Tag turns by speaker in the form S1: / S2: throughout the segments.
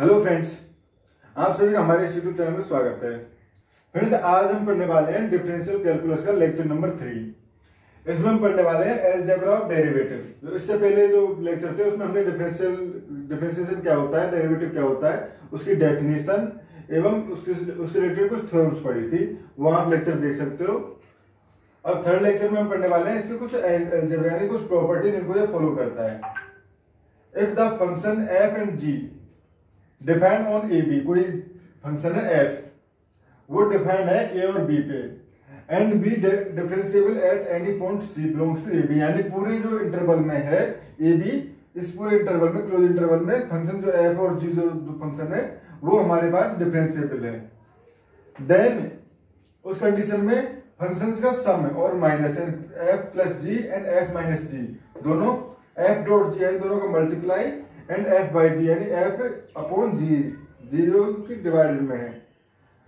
S1: Hello friends आप सभी का हमारे यूट्यूब चैनल में स्वागत है। फ्रेंड्स आज हम पढ़ने वाले हैं डिफरेंशियल कैलकुलस का लेक्चर नंबर थ्री इसमें हम पढ़ने वाले हैं एलजेब्रा ऑफ़ डेरिवेटिव इससे पहले जो लेक्चर थे, उसमें हमने डिफरेंशियल डिफरेंशिएशन क्या होता है डेरिवेटिव क्या होता है, उसकी डेफिनेशन एवं उसके, उससे रिलेटेड कुछ थ्योरम्स पढ़ी थी, वो आप लेक्चर देख सकते हो। अब थर्ड लेक्चर में हम पढ़ने वाले हैं इससे कुछ एलजेब्रा यानी कुछ प्रॉपर्टीज़ इनको फॉलो करता है। If the function F and G define on A B कोई फ़ंक्शन है एफ़ वो डिफाइन है ए और बी पे. And be differentiable at any point C belongs to A B यानी पूरे जो इंटरवल में है ए बी इस पूरे इंटरवल में क्लोज इंटरवल में फ़ंक्शन जो एफ़ और जी जो फ़ंक्शन है, वो हमारे पास डिफरेंशिएबल है. देन उस कंडीशन में फ़ंक्शंस का सम और minus F plus G and F minus G दोनों एफ़ डॉट जी यानी दोनों का multiply and F by G, यानी एफ़ अपॉन जी, ज़ीरो की डिवाइडेड में है।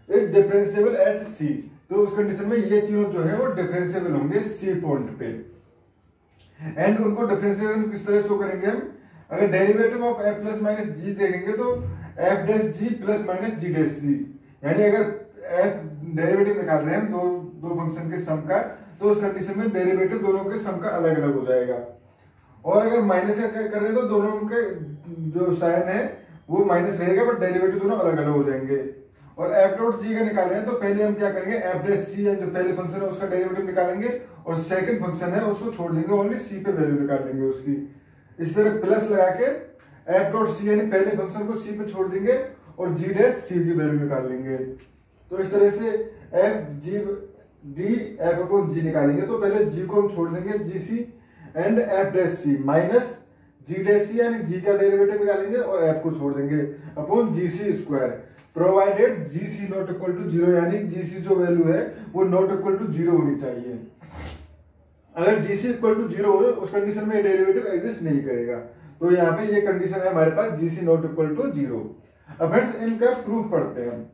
S1: एक डिफरेंशिएबल एट सी तो उस कंडीशन में ये तीनों जो है वो डिफरेंशिएबल होंगे सी पॉइंट पे। एंड उनको डिफरेंशिएशन किस तरह शो करेंगे हम? अगर derivative of F plus minus G देखेंगे तो F dash G plus minus G dash G यानी अगर एफ़ डेरिवेटिव निकाल रहे हैं दो दो फ़ंक्शन के सम का तो उस कंडीशन में डेरिवेटिव दोनों के सम का अलग अलग हो जाएगा। और अगर माइनस कर रहे हैं तो दोनों के जो साइन है, वो माइनस रहेगा बट डेरिवेटिव दोनों अलग अलग हो जाएँगे। और एफ़ डॉट जी का निकाल रहे हैं तो पहले हम क्या करेंगे? एफ़ डैश सी जो पहले फ़ंक्शन है, उसका डेरिवेटिव निकालेंगे, और सेकंड फ़ंक्शन है, उसको छोड़ देंगे ओनली सी पे वैल्यू निकाल लेंगे उसकी। इस तरह प्लस लगा के एफ़ डॉट सी यानी पहले फ़ंक्शन को सी पे छोड़ देंगे, और जी डैश सी की वैल्यू निकाल लेंगे। तो इस तरह से F G D F upon G निकालेंगे तो पहले जी को हम छोड़ देंगे G C and F dash C minus G dash C यानी जी का डेरिवेटिव निकालेंगे और एफ़ को छोड़ देंगे। Upon G C square provided G C not equal to zero यानी जी सी जो वैल्यू है, वो नॉट इक्वल टू ज़ीरो होनी चाहिए। अगर G C equal to zero हो, उस कंडीशन में डेरिवेटिव एग्जिस्ट नहीं करेगा। तो यहाँ पे ये कंडीशन है हमारे पास G C not equal to zero अब फ्रेंड्स इनका प्रूफ पढ़ते हैं हम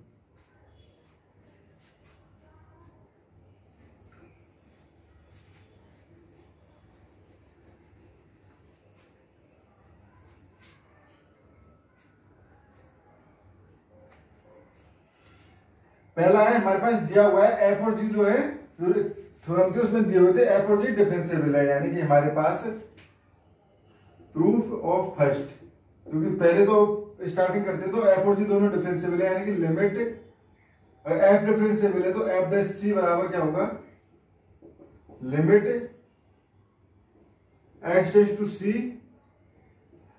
S1: पहला है, हमारे पास दिया हुआ है एफ़ और जी जो है थ्योरम थे, उसमें दिए हुए थे एफ़ और जी डिफरेंशिएबल है, यानी कि हमारे पास प्रूफ ऑफ़ फ़र्स्ट क्योंकि पहले तो स्टार्टिंग करते तो एफ़ और जी दोनों डिफरेंशिएबल है, यानी कि लिमिट एफ़ डिफरेंशिएबल है तो एफ़ डैश सी बराबर क्या होगा? Limit X tends to C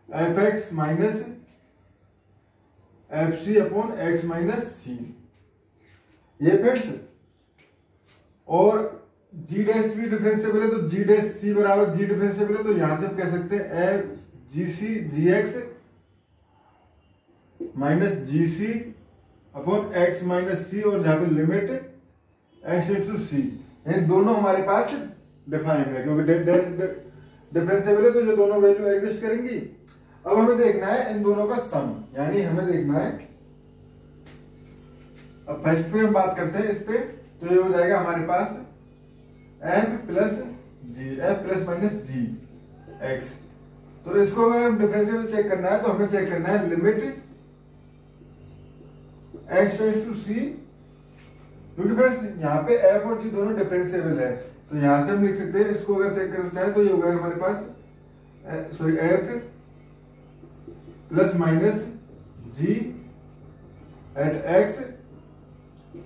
S1: F X minus F C upon X minus C ये फ्रेंड्स और जी डैश भी डिफरेंशिएबल है तो जी डैश सी बराबर जी डिफरेंशिएबल है तो यहाँ से कह सकते हैं F G C G X minus G C upon X minus C और जहाँ पे लिमिट एक्स टू सी यानी दोनों हमारे पास डिफाइन है क्योंकि डिफरेंशिएबल है तो ये दोनों वैल्यू एग्जिस्ट करेंगी। अब हमें देखना है इन दोनों का सम यानी हमें देखना है अब फ़र्स्ट पे हम बात करते हैं इस पे तो ये हो जाएगा हमारे पास F plus G F plus minus G X तो इसको अगर हम डिफरेंशियल चेक करना है तो हमें चेक करना है limit X tends to C क्योंकि फ्रेंड्स यहाँ पे एफ़ और जी दोनों डिफरेंशिएबल है। तो यहाँ से हम लिख सकते हैं, इसको अगर चेक करना चाहे तो ये होगा हमारे पास sorry F plus minus G at X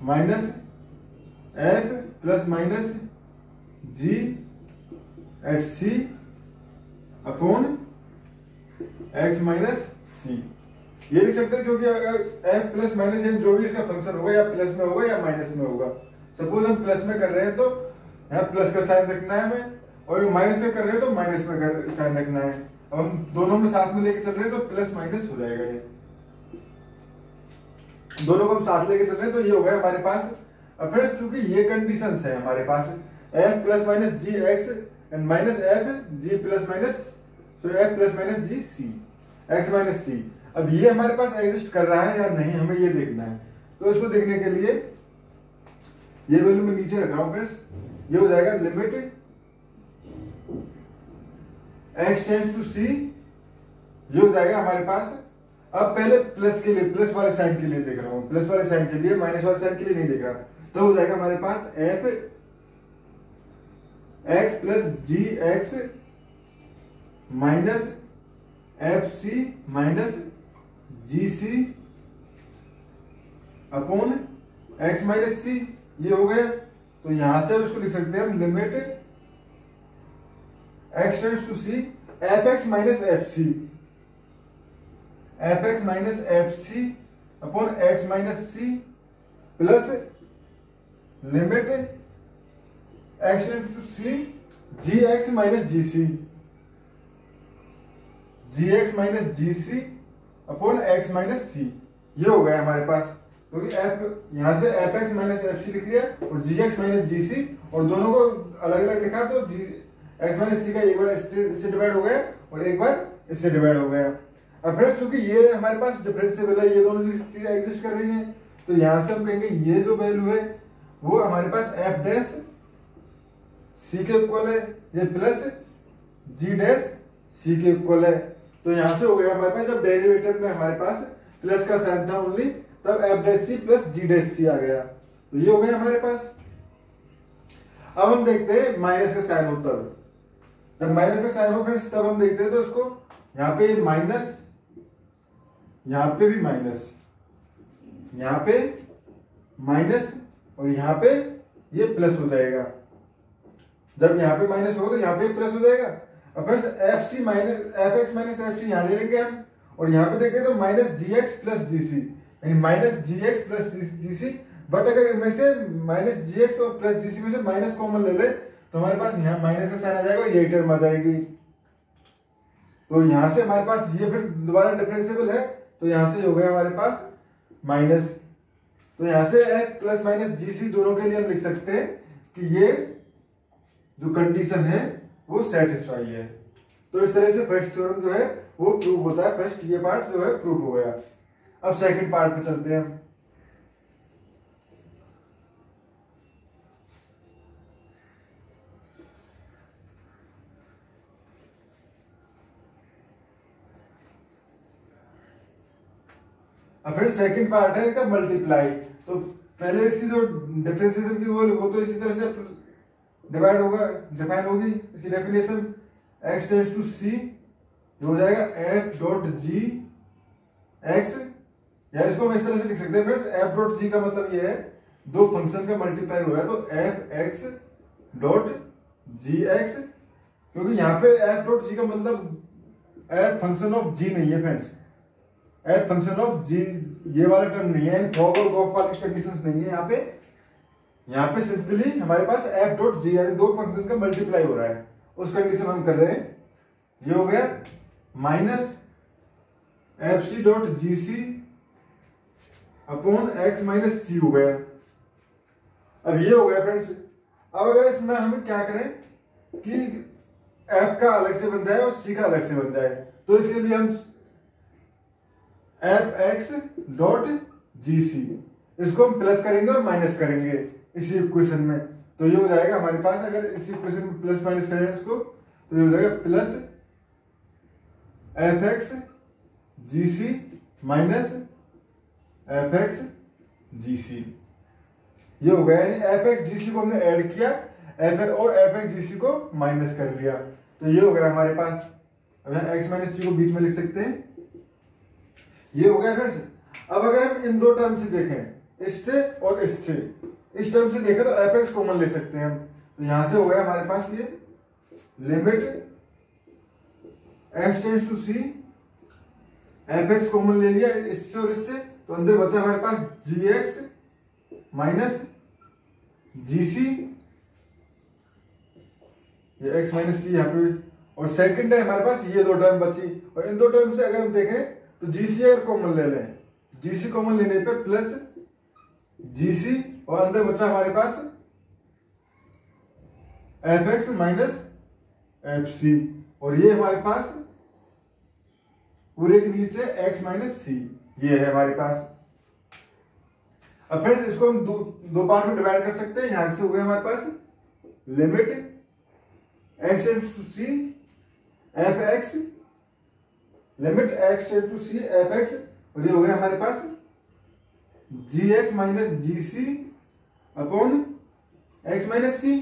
S1: minus F plus minus G at C upon X minus C ये लिख सकते हैं क्योंकि अगर एफ़ प्लस माइनस एम जो भी इसका फ़ंक्शन होगा, या प्लस में होगा या माइनस में होगा। सपोज़ हम प्लस में कर रहे हैं तो यहाँ प्लस का साइन रखना है हमें, और माइनस में कर रहे हैं तो माइनस में साइन रखना है। हम दोनों में साथ में लेके चल रहे हैं तो प्लस माइनस हो जाएगा ये। दोनों को हम साथ लेके चल रहे हैं तो ये हो गया हमारे पास। अब फिर चूँकि ये कंडीशन है हमारे पास F plus minus G X and minus F G plus minus sorry F plus minus G C X minus C अब ये हमारे पास एग्जिस्ट कर रहा है या नहीं, हमें ये देखना है। तो इसको देखने के लिए ये वैल्यू मैं नीचे रख रहा हूँ फ्रेंड्स ये हो जाएगा limit X tends to C ये हो जाएगा हमारे पास अब पहले प्लस के लिए प्लस वाले साइन के लिए देख रहा हूँ। प्लस वाले साइन के लिए माइनस वाले साइन के लिए नहीं देख रहा। तो हो जाएगा हमारे पास F X plus G X minus F C minus G C upon X minus C ये हो गया। तो यहाँ से उसको लिख सकते हैं हम limit X tends to C F X minus F C F X minus F C upon X minus C plus limit X tends to C G X minus G C G X minus G C upon X minus C ये हो गया हमारे पास। क्योंकि तो F यहाँ से F X minus F C लिख लिया और जी एक्स माइनस जी सी और दोनों को अलग अलग लिखा तो जी एक्स माइनस सी का एक बार इससे डिवाइड हो गया और एक बार इससे डिवाइड हो गया। अब फिर चूँकि ये हमारे पास डिफरेंशियल है ये दोनों चीज़ें एग्जिस्ट कर रही हैं तो यहाँ से हम कहेंगे ये जो वैल्यू है, वो हमारे पास एफ़ डैश सी के इक्वल है, ये प्लस जी डैश सी के इक्वल है। तो यहाँ से हो गया हमारे पास, जब डेरिवेटिव में हमारे पास प्लस का साइन था ओनली तब F dash C plus G dash C आ गया। तो ये हो गया हमारे पास। अब हम देखते हैं माइनस का साइन हो तब जब माइनस का साइन हो फ्रेंड्स तब हम देखते हैं तो इसको यहाँ पे माइनस यहाँ पे भी माइनस यहाँ पे माइनस और यहाँ पे ये प्लस हो जाएगा। जब यहाँ पे माइनस होगा तो यहाँ पे प्लस हो जाएगा। अब फिर F C minus F X minus F C यहाँ ले लेंगे हम। और यहाँ पे देखते हैं तो minus G X plus G C यानी minus G X plus G C but अगर इनमें से माइनस जी एक्स और प्लस जी सी में से माइनस कॉमन ले ले तो हमारे पास यहाँ माइनस का साइन आ जाएगा और ये टर्म आ जाएगी। तो यहाँ से हमारे पास ये फिर दोबारा डिफरेंशियबल है। तो यहाँ से हो गया हमारे पास माइनस तो यहाँ से प्लस माइनस जी सी दोनों के लिए हम लिख सकते हैं कि ये जो कंडीशन है, वो सेटिस्फाई है। तो इस तरह से फ़र्स्ट थ्योरम जो है, वो प्रूव होता है। फ़र्स्ट ये पार्ट जो है प्रूव हो गया। अब सेकंड पार्ट पे चलते हैं अब फिर सेकंड पार्ट है इसका मल्टीप्लाई तो पहले इसकी जो डिफ्रेंसिएशन की वो वो तो इसी तरह से डिवाइड होगा डिफाइन होगी इसकी definition X tends to C हो जाएगा एफ़ डॉट जी एक्स या इसको हम इस तरह से लिख सकते हैं फ्रेंड्स एफ़ डॉट जी का मतलब ये है, दो फ़ंक्शन का मल्टीप्लाई हो रहा है तो F X dot G X क्योंकि यहाँ पे एफ़ डॉट जी का मतलब एफ़ फ़ंक्शन ऑफ़ जी नहीं है friends F function of G ये वाला टर्म नहीं है फॉग और गॉफ वाली कंडीशंस नहीं है यहाँ पे। यहाँ पे सिंपली हमारे पास एफ़ डॉट जी यानी दो फ़ंक्शन का मल्टीप्लाई हो रहा है। उस कंडीशन हम कर रहे हैं। ये हो गया minus F C dot G C upon X minus C हो गया। अब ये हो गया फ्रेंड्स अब अगर इसमें हम क्या करें कि एफ़ का अलग से बन जाए और सी का अलग से बन जाए तो इसके लिए हम F X dot G C इसको हम प्लस करेंगे और माइनस करेंगे इसी इक्वेशन में। तो ये हो जाएगा हमारे पास, अगर इस इक्वेशन में प्लस माइनस करें इसको तो ये हो जाएगा plus F X G C minus F X G C ये हो गया, यानी एफ़ एक्स जी सी को हमने ऐड किया एफ़ एक्स और एफ़ एक्स जी सी को माइनस कर लिया। तो ये हो गया हमारे पास। अब एक्स माइनस सी को बीच में लिख सकते हैं। ये हो गया फ्रेंड्स अब अगर हम इन दो टर्म से देखें, इससे और इससे। इस टर्म से देखें तो एफ़ एक्स कॉमन ले सकते हैं हम। तो यहाँ से हो गया हमारे पास ये limit X tends to C F X common ले लिया इससे और इससे। तो अंदर बचा हमारे पास जी एक्स माइनस जी सी ये एक्स माइनस सी यहाँ पे। और सेकंड है हमारे पास ये दो टर्म बची। और इन दो टर्म से अगर हम देखें तो जीसी अगर कॉमन ले लें। जीसी कॉमन लेने पे प्लस जीसी और अंदर बचा हमारे पास F X minus F C और ये हमारे पास पूरे के नीचे एक्स माइनस सी ये है हमारे पास। अब फिर इसको हम दो, दो पार्ट में डिवाइड कर सकते हैं। यहाँ से हो गया हमारे पास limit X F C F X limit X to C F X और ये हो गया हमारे पास G X minus G C upon X minus C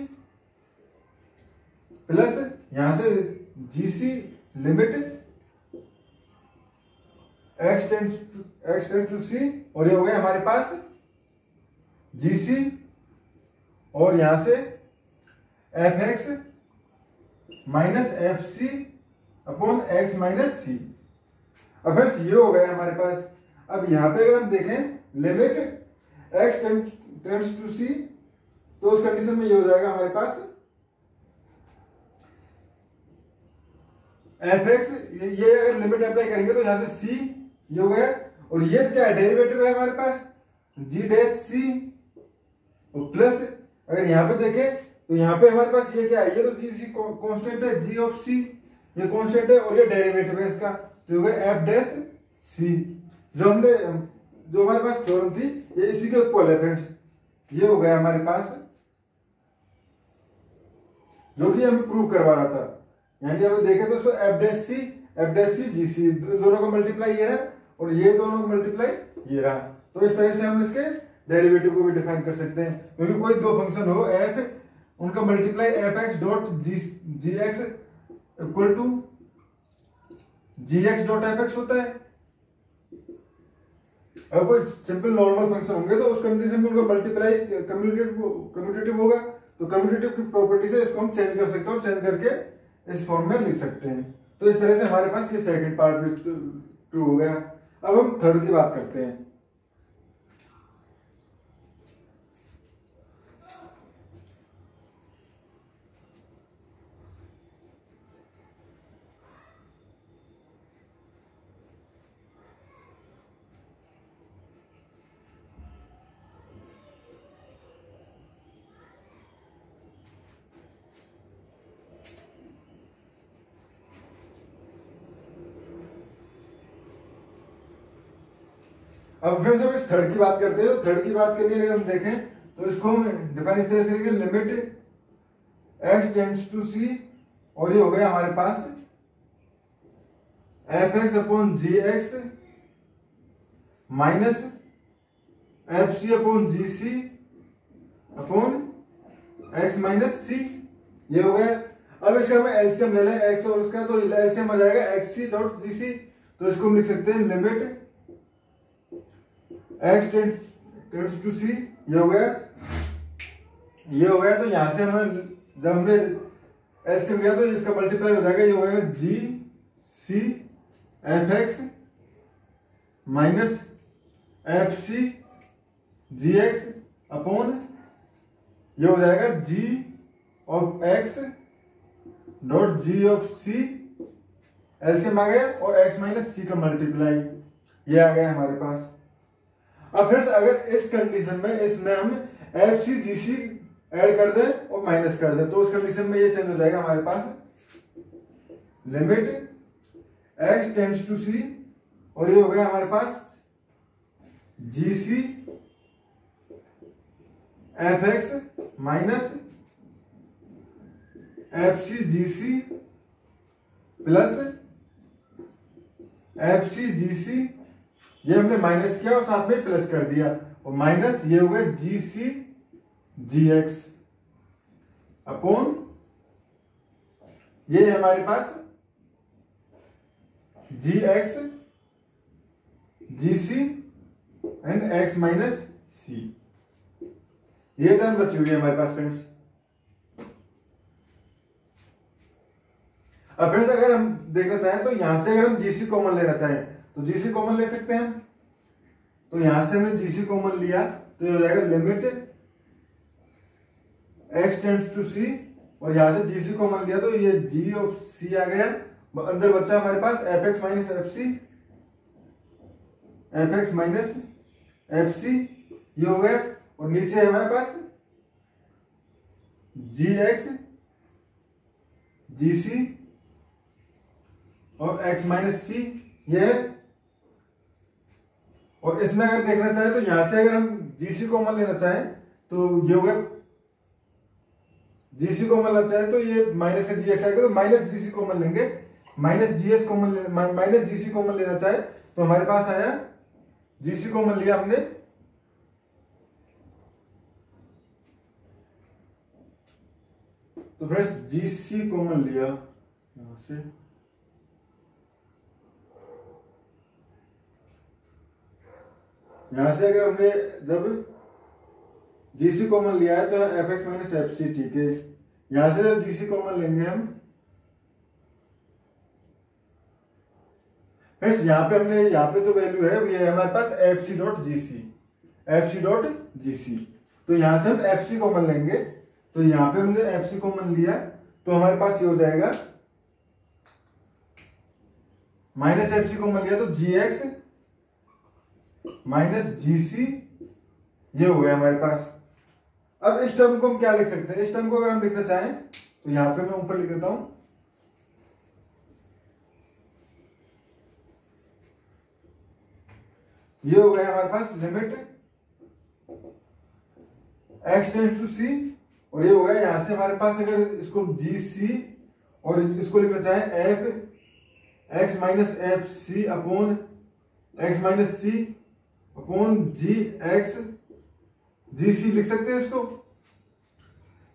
S1: plus यहाँ से G C limit X tends X tends to C और ये हो गया हमारे पास जी सी और यहाँ से f x minus f c upon x minus c अब फिर ये हो गया हमारे पास। अब यहाँ पे अगर हम देखें limit x tends to c तो उस कंडीशन में ये हो जाएगा हमारे पास। एफ़ एक्स ये अगर लिमिट अप्लाई करेंगे तो यहाँ से सी ये हो गया। और ये क्या है? डेरिवेटिव है हमारे पास। जी डैश सी और प्लस अगर यहाँ पे देखें तो यहाँ पे हमारे पास ये क्या है? ये तो जी सी कॉन्स्टेंट है जी ऑफ़ सी ये कॉन्स्टेंट है, और ये डेरिवेटिव है इसका। तो हो गया एफ़ डैश सी जो हमने, जो हमारे पास थ्योरम थी, ये इसी के इक्वल है फ्रेंड्स ये हो गया हमारे पास, जो कि हम प्रूव करवा रहा था। यानी अब देखें तो f dash c f dash c g c दोनों का मल्टीप्लाई ये है, और ये दोनों का मल्टीप्लाई ये रहा। तो इस तरह से हम इसके डेरिवेटिव को भी डिफाइन कर सकते हैं। क्योंकि कोई दो फ़ंक्शन हो एफ़ उनका multiply f x dot g g x equal to g x dot f x होता है। अगर कोई सिंपल नॉर्मल फ़ंक्शन होंगे तो उस कंडीशन में उनका मल्टीप्लाई कम्यूटेटिव कम्यूटेटिव होगा। तो कम्यूटेटिव की प्रॉपर्टी से इसको हम चेंज कर सकते हैं और चेंज करके इस फॉर्म में लिख सकते हैं। तो इस तरह से हमारे पास ये सेकंड पार्ट भी ट्रू हो गया। अब हम थर्ड की बात करते हैं। अब फिर जब इस थर्ड की बात करते हैं। तो थर्ड की बात के लिए अगर हम देखें तो इसको हम डिफाइन इस तरह से करेंगे। Limit x tends to c और ये हो गया हमारे पास f x upon g x minus f c upon g c upon x minus c ये हो गया। अब इसका हमें एलसीएम ले लें। एक्स और उसका तो एलसीएम आ जाएगा एक्स सी डॉट जी सी तो इसको हम लिख सकते हैं limit x tends to c ये हो गया। ये हो गया तो यहाँ से हमें जब हमने एलसीएम लिया तो इसका मल्टीप्लाई हो जाएगा, ये हो गया g c f x minus f c g x upon ये हो जाएगा g of x dot g of c LCM आ गया और एक्स माइनस सी का मल्टीप्लाई ये आ गया हमारे पास। अब फिर अगर इस कंडीशन में इसमें हम एफ़ सी जी सी एड कर दें और माइनस कर दें तो उस कंडीशन में ये चेंज हो जाएगा हमारे पास limit x tends to c और ये हो गया हमारे पास g c f x minus f c g c plus f c g c ये हमने माइनस किया और साथ में प्लस कर दिया। और माइनस ये हो गया जी सी जी एक्स अपॉन ये हमारे पास g x g c and x minus c ये टर्म बची हुई है हमारे पास फ्रेंड्स अब फ्रेंड्स अगर हम देखना चाहें तो यहाँ से अगर हम जीसी कॉमन लेना चाहें तो जीसी कॉमन ले सकते हैं तो यहाँ से हमने जीसी कॉमन लिया तो ये हो जाएगा limit x tends to c और यहाँ से जीसी कॉमन लिया तो ये जी ऑफ़ सी आ गया। अंदर बच्चा हमारे पास f x minus f c f x minus f c ये हो गया, और नीचे है हमारे पास जी एक्स जी सी और एक्स माइनस सी ये और इसमें अगर देखना चाहें तो यहाँ से अगर हम जीसी कॉमन लेना चाहें तो ये हो गया। जीसी कॉमन लेना चाहें तो ये माइनस का जी एक्स आएगा तो माइनस जीसी कॉमन लेंगे। Minus g s common minus g c common लेना चाहे तो हमारे पास आया जीसी कॉमन लिया हमने। तो फ्रेंड्स जीसी कॉमन लिया, यहाँ से। यहाँ से अगर हमने जब जीसी कॉमन लिया है तो f x minus f c ठीक है। यहाँ से जब जीसी कॉमन लेंगे हम फ्रेंड्स यहाँ पे हमने, यहाँ पे जो वैल्यू है, ये हमारे पास f c dot g c f c dot g c तो यहाँ से हम एफ़ सी कॉमन लेंगे। तो यहाँ पे हमने एफ़ सी कॉमन लिया तो हमारे पास ये हो जाएगा। माइनस एफ़ सी कॉमन लिया तो जी एक्स माइनस जी सी, ये हो गया हमारे पास। अब इस टर्म को हम क्या लिख सकते हैं? इस टर्म को अगर हम लिखना चाहें तो यहाँ पे मैं ऊपर लिख देता हूँ। ये हो गया हमारे पास limit x tends to c और ये हो गया यहाँ से हमारे पास अगर इसको जी सी और इसको लिखना चाहें f x minus f c upon x minus c upon g x, g c लिख सकते हैं इसको।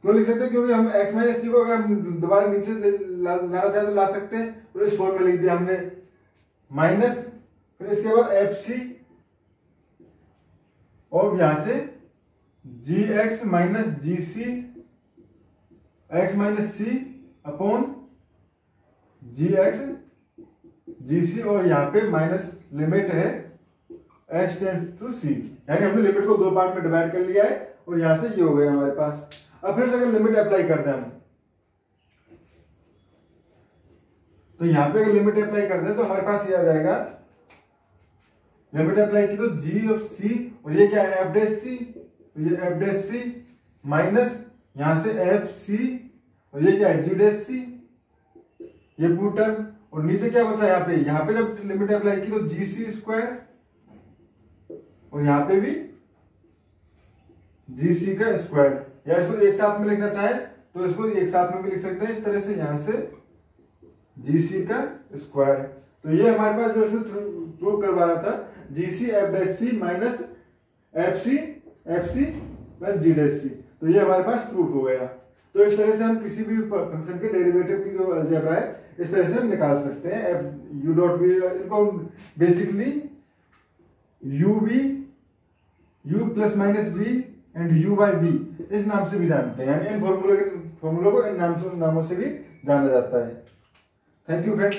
S1: क्यों लिख सकते हैं? क्योंकि हम एक्स माइनस सी को अगर दोबारा नीचे लाना चाहे तो ला सकते हैं। तो इस फॉर्म में लिख दिया हमने। माइनस, फिर इसके बाद एफ़ सी। और यहाँ से g x minus g c, x minus c upon g x, g c. और यहाँ पे माइनस लिमिट है। एक्स टेंस टू सी यानी हमने लिमिट को दो पार्ट में डिवाइड कर लिया है और यहाँ से ये हो गया हमारे पास। अब फिर से अगर लिमिट अप्लाई करते हैं हम तो यहाँ पे अगर लिमिट अप्लाई करते हैं तो हमारे पास ये आ जाएगा। लिमिट अप्लाई की तो जी ऑफ़ सी और ये क्या है? एफ़ डेस सी तो ये एफ़ डेस सी माइनस यहाँ से एफ़ सी और ये क्या है? जी डेस सी ये टू टर्म और नीचे क्या बचा यहाँ पे? यहाँ पे जब लिमिट अप्लाई की तो जी सी स्क्वायर और यहाँ पे भी जी सी का स्क्वायर या इसको एक साथ में लिखना चाहे तो इसको एक साथ में भी लिख सकते हैं। इस तरह से यहाँ से जी सी का स्क्वायर तो ये हमारे पास जो इसमें प्रूव करवा रहा था g c f dash c minus f c f c plus g dash c तो ये हमारे पास प्रूफ हो गया। तो इस तरह से हम किसी भी फ़ंक्शन के डेरिवेटिव की जो अलजेब्रा है, इस तरह से हम निकाल सकते हैं। एफ़ यू डॉट बी इनको basically u b u plus minus b and u by b इस नाम से भी जानते हैं। यानी इन फॉर्मूले फॉर्मूलों को इन नाम से नामों से भी जाना जाता है। Thank you friends